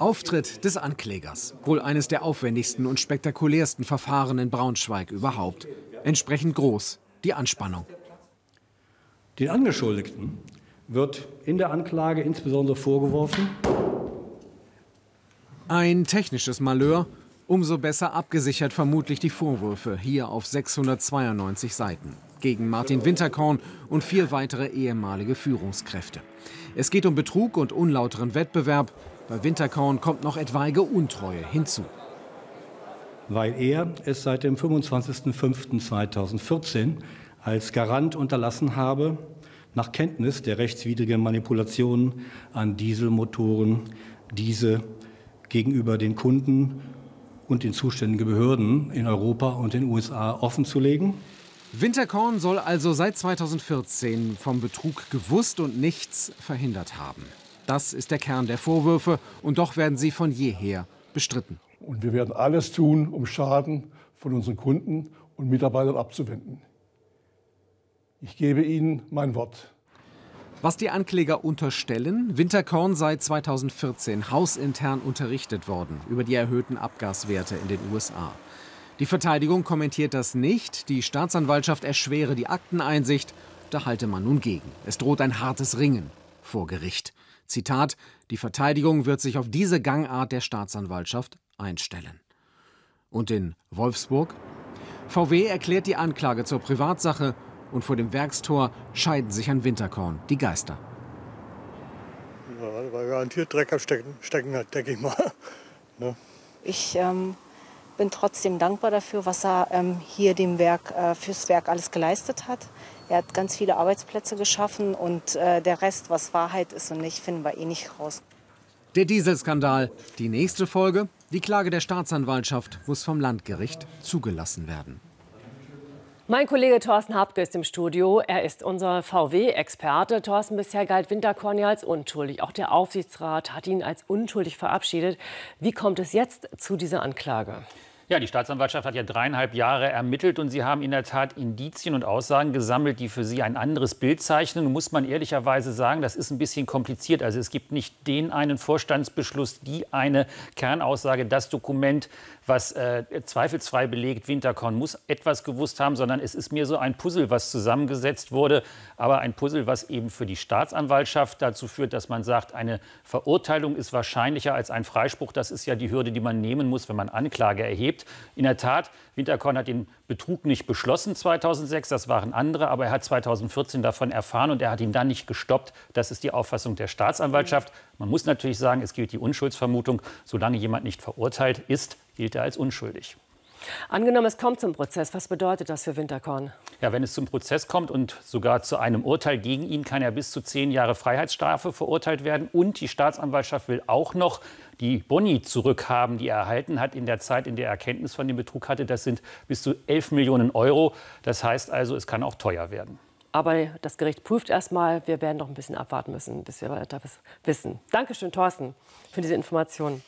Auftritt des Anklägers. Wohl eines der aufwendigsten und spektakulärsten Verfahren in Braunschweig überhaupt. Entsprechend groß die Anspannung. Den Angeschuldigten wird in der Anklage insbesondere vorgeworfen, ein technisches Malheur, umso besser abgesichert vermutlich die Vorwürfe hier auf 692 Seiten gegen Martin Winterkorn und vier weitere ehemalige Führungskräfte. Es geht um Betrug und unlauteren Wettbewerb. Bei Winterkorn kommt noch etwaige Untreue hinzu. Weil er es seit dem 25.05.2014 als Garant unterlassen habe, nach Kenntnis der rechtswidrigen Manipulationen an Dieselmotoren diese gegenüber den Kunden und den zuständigen Behörden in Europa und den USA offenzulegen. Winterkorn soll also seit 2014 vom Betrug gewusst und nichts verhindert haben. Das ist der Kern der Vorwürfe und doch werden sie von jeher bestritten. Und wir werden alles tun, um Schaden von unseren Kunden und Mitarbeitern abzuwenden. Ich gebe Ihnen mein Wort. Was die Ankläger unterstellen, Winterkorn sei 2014 hausintern unterrichtet worden über die erhöhten Abgaswerte in den USA. Die Verteidigung kommentiert das nicht. Die Staatsanwaltschaft erschwere die Akteneinsicht. Da halte man nun gegen. Es droht ein hartes Ringen vor Gericht. Zitat: Die Verteidigung wird sich auf diese Gangart der Staatsanwaltschaft einstellen. Und in Wolfsburg? VW erklärt die Anklage zur Privatsache und vor dem Werkstor scheiden sich an Winterkorn die Geister. Ja, weil garantiert Dreck am Stecken, Stecken hat, denke ich mal. Ne? Ich ähm, bin trotzdem dankbar dafür, was er ähm, hier dem Werk, äh, fürs Werk alles geleistet hat. Er hat ganz viele Arbeitsplätze geschaffen und äh, der Rest, was Wahrheit ist und nicht, finden wir eh nicht raus. Der Dieselskandal. Die nächste Folge. Die Klage der Staatsanwaltschaft muss vom Landgericht zugelassen werden. Mein Kollege Thorsten Habke ist im Studio. Er ist unser VW-Experte. Thorsten, bisher galt Winterkorn ja als unschuldig. Auch der Aufsichtsrat hat ihn als unschuldig verabschiedet. Wie kommt es jetzt zu dieser Anklage? Ja, die Staatsanwaltschaft hat ja dreieinhalb Jahre ermittelt und sie haben in der Tat Indizien und Aussagen gesammelt, die für sie ein anderes Bild zeichnen. Muss man ehrlicherweise sagen, das ist ein bisschen kompliziert. Also es gibt nicht den einen Vorstandsbeschluss, die eine Kernaussage, das Dokument, was äh, zweifelsfrei belegt, Winterkorn muss etwas gewusst haben, sondern es ist mir so ein Puzzle, was zusammengesetzt wurde, aber ein Puzzle, was eben für die Staatsanwaltschaft dazu führt, dass man sagt, eine Verurteilung ist wahrscheinlicher als ein Freispruch. Das ist ja die Hürde, die man nehmen muss, wenn man Anklage erhebt. In der Tat, Winterkorn hat den Betrug nicht beschlossen 2006, das waren andere, aber er hat 2014 davon erfahren und er hat ihn dann nicht gestoppt. Das ist die Auffassung der Staatsanwaltschaft. Man muss natürlich sagen, es gilt die Unschuldsvermutung. Solange jemand nicht verurteilt ist, gilt er als unschuldig. Angenommen, es kommt zum Prozess. Was bedeutet das für Winterkorn? Ja, wenn es zum Prozess kommt und sogar zu einem Urteil gegen ihn, kann er bis zu zehn Jahre Freiheitsstrafe verurteilt werden. Und die Staatsanwaltschaft will auch noch die Boni zurückhaben, die er erhalten hat in der Zeit, in der er Kenntnis von dem Betrug hatte. Das sind bis zu 11 Millionen Euro. Das heißt also, es kann auch teuer werden. Aber das Gericht prüft erst mal. Wir werden noch ein bisschen abwarten müssen, bis wir weiter wissen. Dankeschön, Thorsten, für diese Informationen.